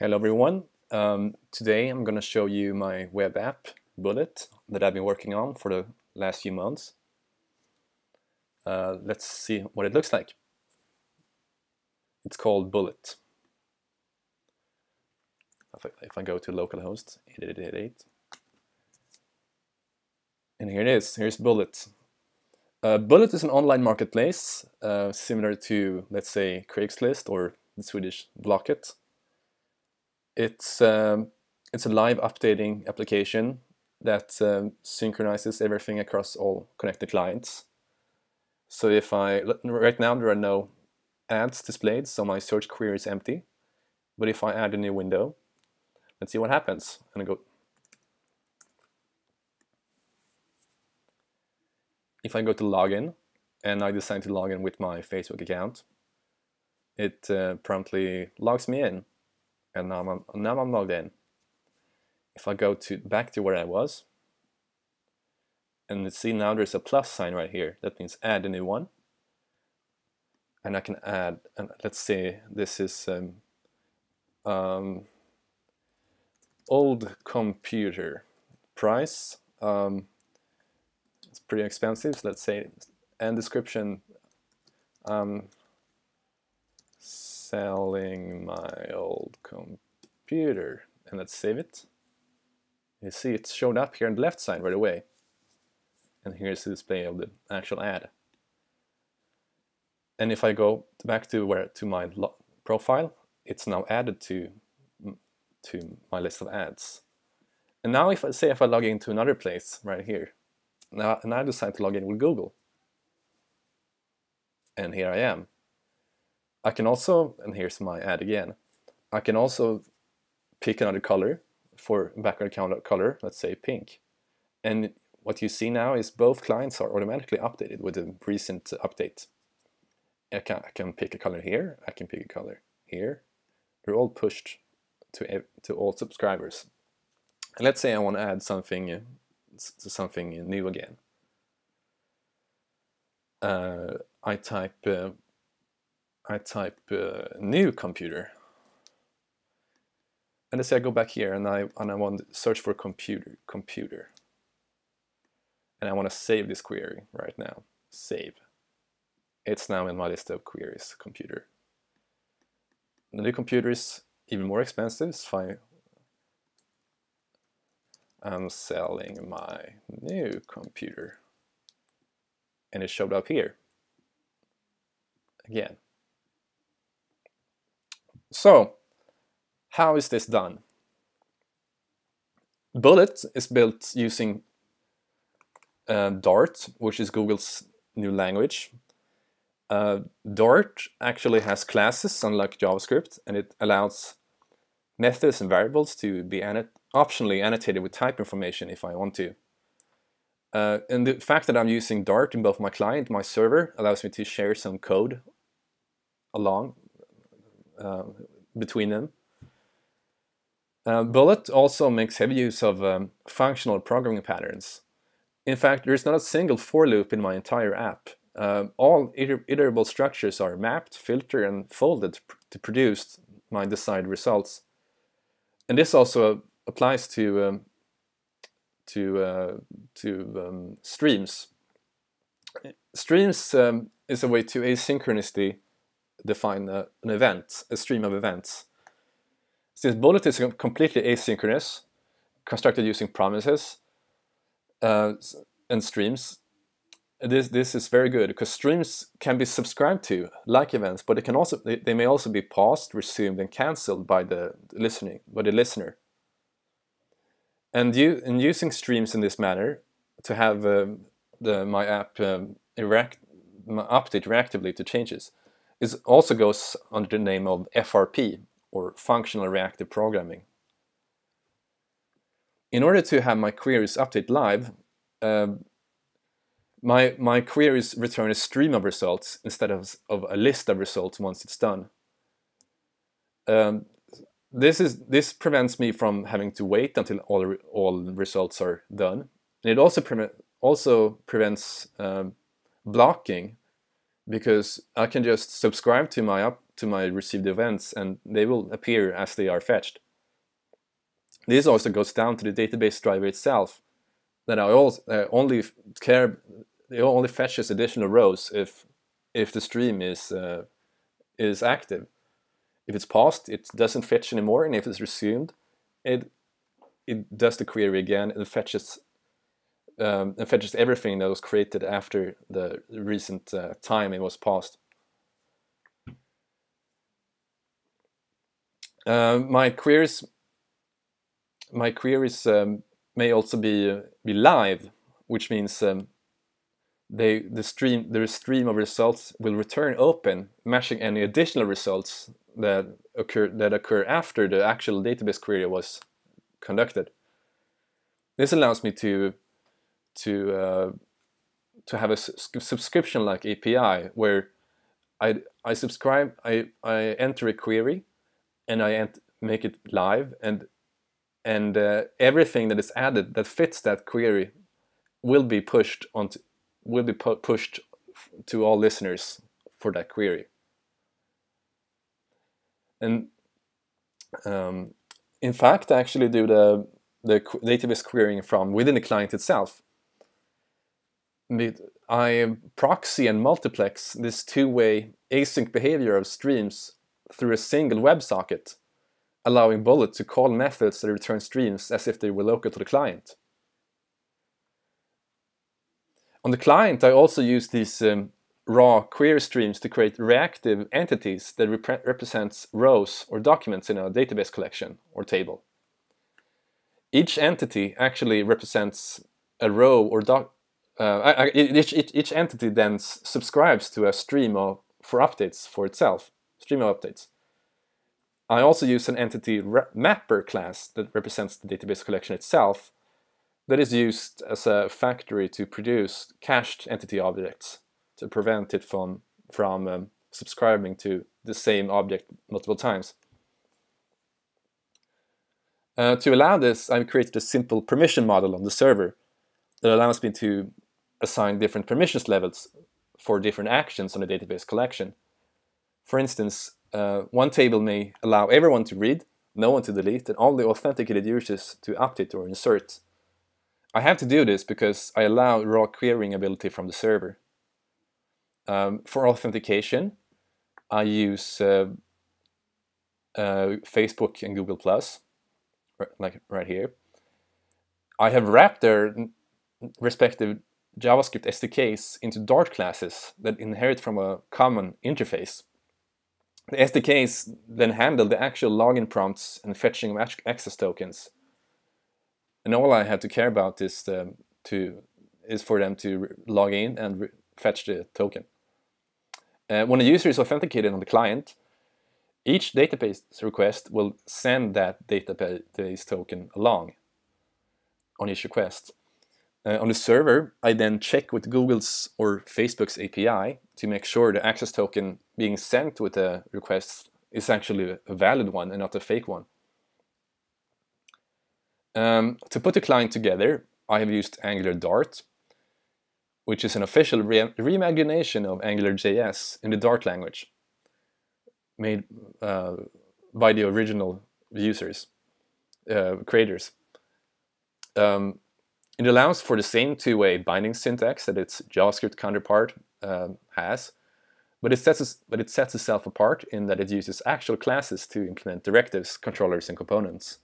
Hello everyone. Um, today I'm going to show you my web app, Bullet, that I've been working on for the last few months. Uh, let's see what it looks like. It's called Bullet. If I, if I go to localhost 8888, and here it is, here's Bullet. Uh, Bullet is an online marketplace uh, similar to, let's say, Craigslist or the Swedish Blocket. It's um, it's a live updating application that um, synchronizes everything across all connected clients. So if I right now there are no ads displayed, so my search query is empty. But if I add a new window, let's see what happens. And I go. If I go to login and I decide to log in with my Facebook account, it uh, promptly logs me in and now I'm, now I'm logged in. If I go to back to where I was, and see now there's a plus sign right here, that means add a new one. And I can add, and let's say this is um, um, old computer price. Um, it's pretty expensive, so let's say, and description. Um, selling my old computer and let's save it. You see it showed up here on the left side right away. And here's the display of the actual ad. And if I go back to where to my profile, it's now added to to my list of ads. And now if I say if I log into another place right here, now, and I decide to log in with Google. And here I am. I can also, and here's my ad again, I can also pick another color for background color, let's say pink. And what you see now is both clients are automatically updated with a recent update. I can, I can pick a color here, I can pick a color here. They're all pushed to, to all subscribers. And let's say I want to add something something new again. Uh, I type uh, I type uh, new computer. And let's say I go back here and I, and I want to search for computer, computer. And I want to save this query right now. Save. It's now in my list of queries, computer. The new computer is even more expensive. it's fine. I'm selling my new computer. And it showed up here. Again. So, how is this done? Bullet is built using uh, Dart, which is Google's new language. Uh, Dart actually has classes, unlike JavaScript, and it allows methods and variables to be optionally annotated with type information if I want to. Uh, and the fact that I'm using Dart in both my client and my server allows me to share some code along uh, between them. Uh, Bullet also makes heavy use of um, functional programming patterns. In fact, there's not a single for loop in my entire app. Uh, all iter iterable structures are mapped, filtered, and folded to produce my desired results. And this also applies to um, to uh, to um, streams. Streams um, is a way to asynchronously define a, an event, a stream of events. Since Bullet is completely asynchronous, constructed using promises uh, and streams, this this is very good because streams can be subscribed to like events, but it can also they, they may also be paused, resumed, and cancelled by the listening by the listener. And you in using streams in this manner to have um, the my app um, react, update reactively to changes, this also goes under the name of FRP, or Functional Reactive Programming. In order to have my queries update live, uh, my, my queries return a stream of results instead of, of a list of results once it's done. Um, this is this prevents me from having to wait until all all results are done, and it also pre also prevents um, blocking because I can just subscribe to my up to my received events and they will appear as they are fetched. This also goes down to the database driver itself that I also, uh, only care it only fetches additional rows if if the stream is uh, is active. If it's paused, it doesn't fetch anymore, and if it's resumed, it it does the query again and fetches um, fact, just everything that was created after the recent uh, time it was paused. Uh, my queries my queries um, may also be be live, which means um, they the stream the stream of results will return open, matching any additional results that occur that occur after the actual database query was conducted. This allows me to to uh, to have a subscription like API where I I subscribe I I enter a query and I make it live and and uh, everything that is added that fits that query will be pushed onto will be pu pushed to all listeners for that query. And um, in fact I actually do the the database querying from within the client itself I proxy and multiplex this two-way async behavior of streams through a single WebSocket allowing Bullet to call methods that return streams as if they were local to the client. On the client, I also use these um, raw query streams to create reactive entities that rep represents rows or documents in a database collection or table. Each entity actually represents a row or doc. Uh, each, each, entity then subscribes to a stream of, for updates for itself, stream of updates. I also use an entity mapper class that represents the database collection itself that is used as a factory to produce cached entity objects to prevent it from, from um, subscribing to the same object multiple times. Uh, to allow this, I've created a simple permission model on the server that allows me to assign different permissions levels for different actions on a database collection. For instance, uh, one table may allow everyone to read, no one to delete, and only authenticated users to update or insert. I have to do this because I allow raw querying ability from the server. Um, for authentication, I use uh, uh, Facebook and Google Plus, like right here. I have wrapped their respective JavaScript SDKs into Dart classes that inherit from a common interface. The SDKs then handle the actual login prompts and fetching of access tokens. And all I have to care about is um, to is for them to log in and fetch the token. Uh, when a user is authenticated on the client, each database request will send that database token along on each request. Uh, on the server, I then check with Google's or Facebook's API to make sure the access token being sent with the request is actually a valid one and not a fake one. Um, to put the client together, I have used Angular Dart, which is an official re reimagination of AngularJS in the Dart language, made uh, by the original users, uh, creators. Um, it allows for the same two-way binding syntax that its JavaScript counterpart uh, has, but it, sets, but it sets itself apart in that it uses actual classes to implement directives, controllers, and components.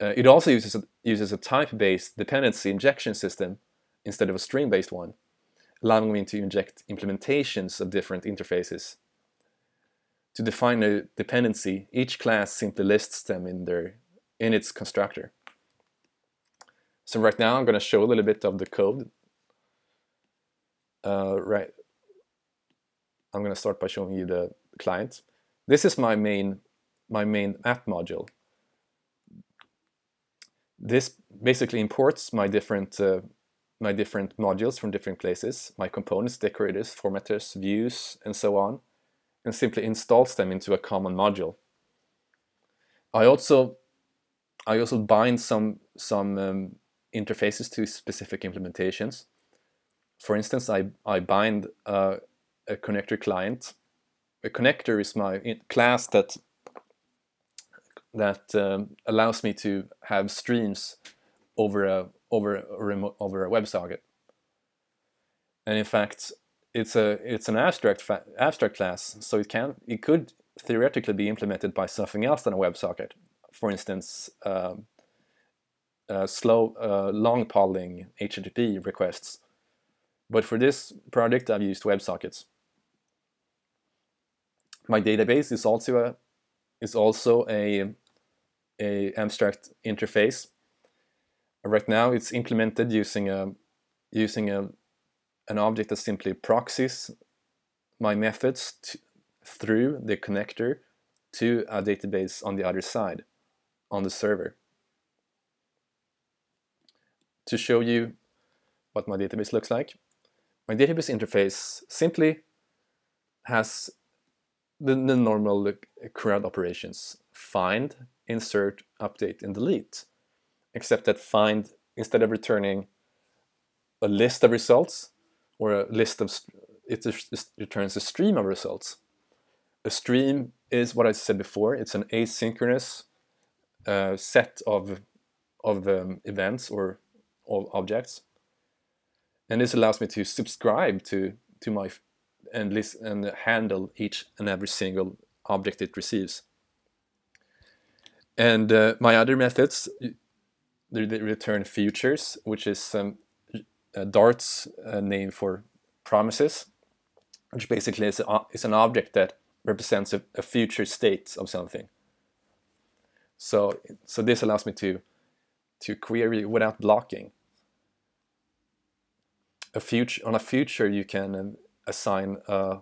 Uh, it also uses a, uses a type-based dependency injection system instead of a string-based one, allowing me to inject implementations of different interfaces. To define a dependency, each class simply lists them in, their, in its constructor. So right now I'm going to show a little bit of the code. Uh, right. I'm going to start by showing you the client. This is my main my main app module. This basically imports my different uh, my different modules from different places, my components, decorators, formatters, views, and so on, and simply installs them into a common module. I also I also bind some some um, interfaces to specific implementations. For instance, I, I bind uh, a connector client a connector is my class that that um, allows me to have streams over a over a remote, over a WebSocket. And in fact, it's a it's an abstract abstract class, so it can it could theoretically be implemented by something else than a WebSocket. For instance, um, uh, slow uh, long polling HTTP requests. But for this project, I've used WebSockets. My database is also a is also a a abstract interface. Right now, it's implemented using a using a an object that simply proxies my methods through the connector to a database on the other side, on the server. To show you what my database looks like, my database interface simply has the, the normal CRUD operations, find, insert, update, and delete. Except that find, instead of returning a list of results or a list of, it returns a stream of results. A stream is what I said before, it's an asynchronous uh, set of, of um, events or all objects. And this allows me to subscribe to, to my and listen and handle each and every single object it receives. And uh, my other methods, they return futures, which is um, Dart's uh, name for promises, which basically is, a, is an object that represents a, a, future state of something. So, so this allows me to to query without blocking. A future on a future, you can um, assign a,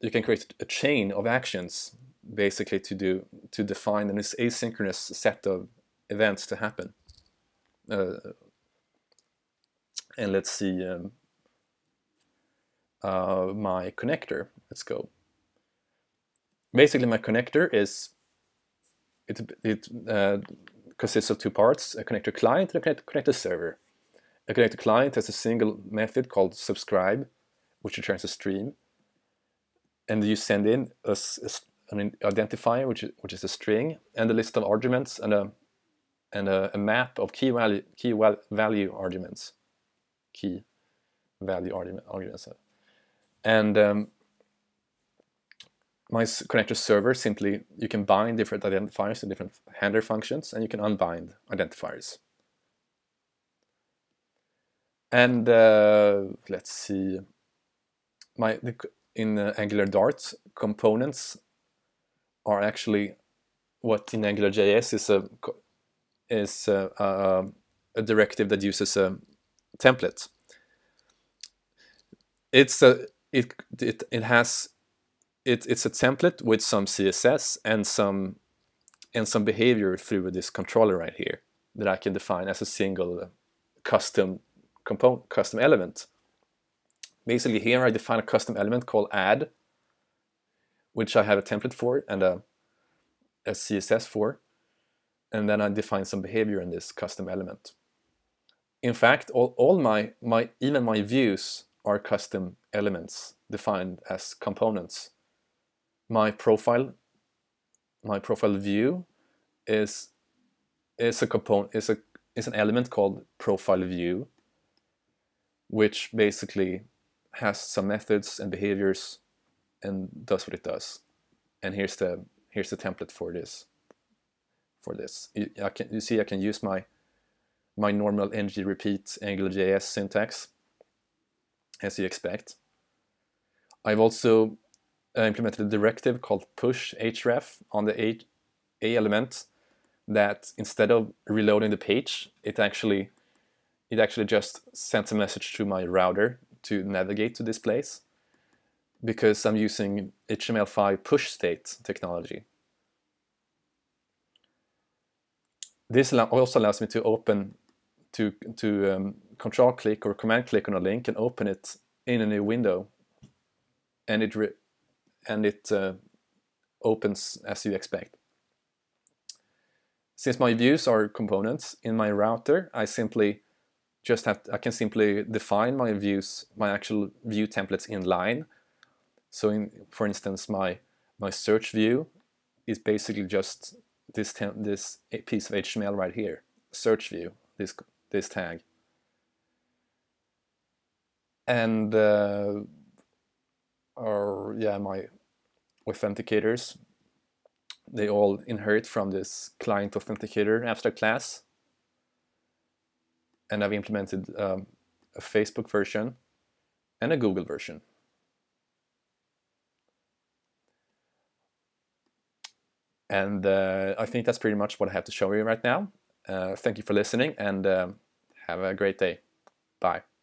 you can create a chain of actions basically to do to define an asynchronous set of events to happen. Uh, and let's see um, uh, my connector. Let's go. Basically, my connector is it it uh, consists of two parts: a connector client and a connector server. A connector client has a single method called subscribe, which returns a stream, and you send in a, a an identifier, which is, which is a string, and a list of arguments and a and a, a map of key value key value arguments, key value argument, arguments, and um, my connector server simply you can bind different identifiers to different handler functions, and you can unbind identifiers. And uh, let's see, my the, in uh, Angular Dart components are actually what in AngularJS is a is a, a, a directive that uses a template. It's a it it it has it it's a template with some CSS and some and some behavior through this controller right here that I can define as a single custom component custom element. Basically here I define a custom element called add which I have a template for and a, a CSS for. And then I define some behavior in this custom element. In fact, all, all my, my, even my views are custom elements defined as components. My profile, my profile view is, is a component, is a, is an element called profile view, which basically has some methods and behaviors and does what it does. And here's the here's the template for this. For this, you, I can, you see I can use my my normal ng repeat AngularJS syntax, as you expect. I've also implemented a directive called push href on the a, a element that instead of reloading the page, it actually it actually just sends a message to my router to navigate to this place because I'm using HTML5 push state technology. This also allows me to open, to, to um, control click or command click on a link and open it in a new window. And it, and it uh, opens as you expect. Since my views are components in my router, I simply just have to, I can simply define my views, my actual view templates in line. So, in, for instance, my my search view is basically just this this piece of HTML right here, search view, this this tag, and uh, or yeah, my authenticators, they all inherit from this client authenticator abstract class, and I've implemented um, a Facebook version and a Google version. And uh, I think that's pretty much what I have to show you right now. Uh, thank you for listening and uh, have a great day. Bye.